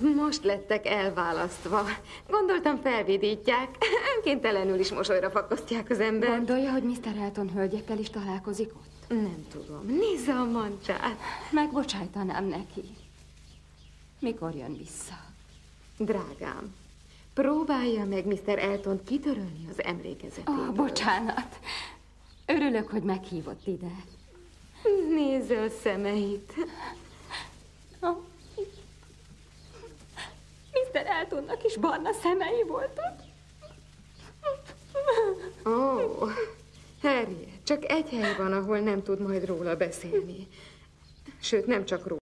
Most lettek elválasztva. Gondoltam felvidítják. Önkéntelenül is mosolyra fakasztják az ember. Gondolja, hogy Mr. Elton hölgyekkel is találkozik ott? Nem tudom. Nézze a mancsát. Megbocsájtanám neki. Mikor jön vissza? Drágám, próbálja meg Mr. Elton kitörölni az emlékezetéből. Oh, bocsánat. Örülök, hogy meghívott ide. Nézze a szemeit. Mr. Eltonnak is barna szemei voltak. Ó, oh, Harry, csak egy hely van, ahol nem tud majd róla beszélni. Sőt, nem csak róla.